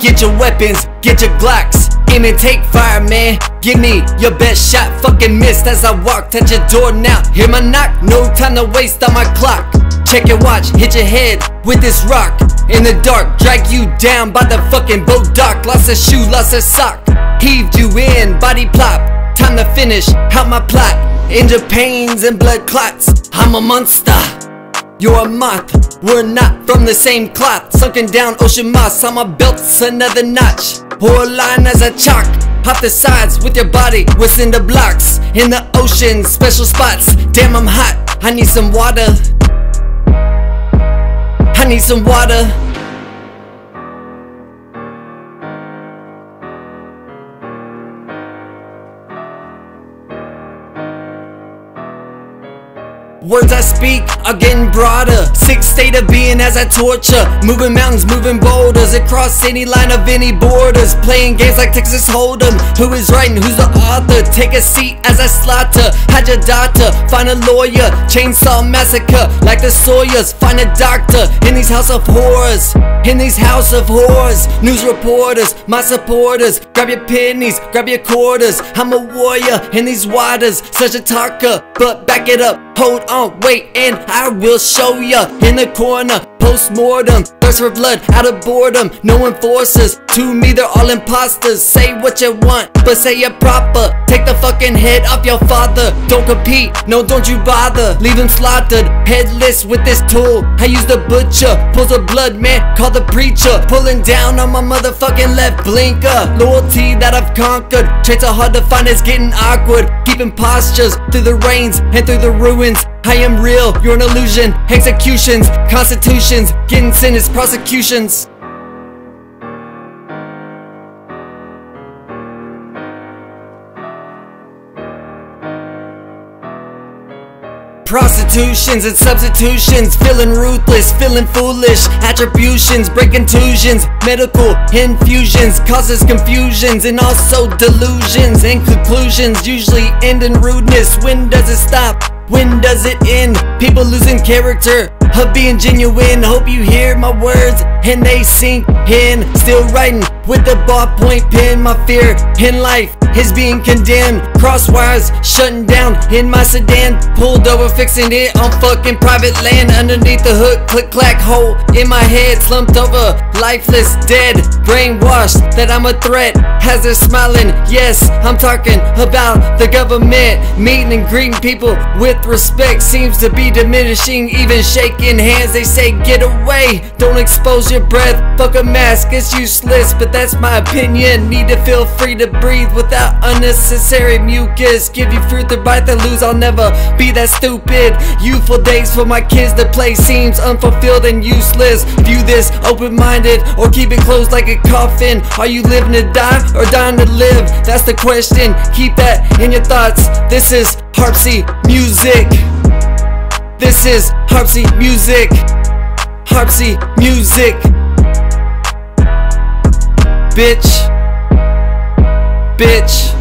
Get your weapons, get your Glocks. Aim and take fire, man. Give me your best shot. Fucking missed as I walked at your door now. Hear my knock? No time to waste on my clock. Check your watch, hit your head with this rock. In the dark, drag you down by the fucking boat dock. Lost a shoe, lost a sock. Heaved you in, body plop. Time to finish out my plot. Injure pains and blood clots. I'm a monster. You're a moth, we're not from the same cloth. Sunken down ocean moss on my belt's another notch. A line as a chalk Hop the sides with your body, within the blocks In the ocean, special spots. Damn I'm hot, I need some water. I need some water Words I speak are getting broader. Sick state of being as I torture. Moving mountains, moving boulders. Across any line of any borders. Playing games like Texas Hold'em. Who is writing, who's the author? Take a seat as I slaughter. Hide your daughter, find a lawyer. Chainsaw massacre like the Sawyers. Find a doctor in these house of horrors. In these house of horrors. News reporters, my supporters. Grab your pennies, grab your quarters. I'm a warrior in these waters. Such a talker, but back it up. Hold on, wait, and I will show ya in the corner. Post-mortem, thirst for blood out of boredom. No enforcers, to me they're all imposters. Say what you want, but say it proper. Take the fucking head off your father. Don't compete, no, don't you bother. Leave him slaughtered, headless with this tool. I use the butcher, pulls the blood man, call the preacher. Pulling down on my motherfucking left blinker. Loyalty that I've conquered. Traits are hard to find, it's getting awkward. Keeping postures through the rains and through the ruins. I am real, you're an illusion. Executions, constitutions, getting sentenced, prosecutions. Prostitutions and substitutions, feeling ruthless, feeling foolish. Attributions, break contusions, medical infusions, causes confusions and also delusions. And conclusions usually end in rudeness. When does it stop? When does it end? People losing character of being genuine. Hope you hear my words and they sink in. Still writing with the ballpoint pen. My fear in life is being condemned. Crosswires shutting down in my sedan. Pulled over, fixing it on fucking private land. Underneath the hood, click clack hole in my head. Slumped over, lifeless, dead. Brainwashed that I'm a threat. They're smiling, yes, I'm talking about the government. Meeting and greeting people with respect seems to be diminishing. Even shaking hands, they say get away. Don't expose your breath. Fuck a mask, it's useless, but that's my opinion. Need to feel free to breathe without unnecessary mucus. Give you fruit to bite to lose, I'll never be that stupid. Youthful days for my kids to play seems unfulfilled and useless. View this open minded or keep it closed like a coffin. Are you living to die or dying to live? That's the question. Keep that in your thoughts. This is Harpsie Muzik. This is Harpsie Muzik. Harpsie Muzik. Bitch. Bitch.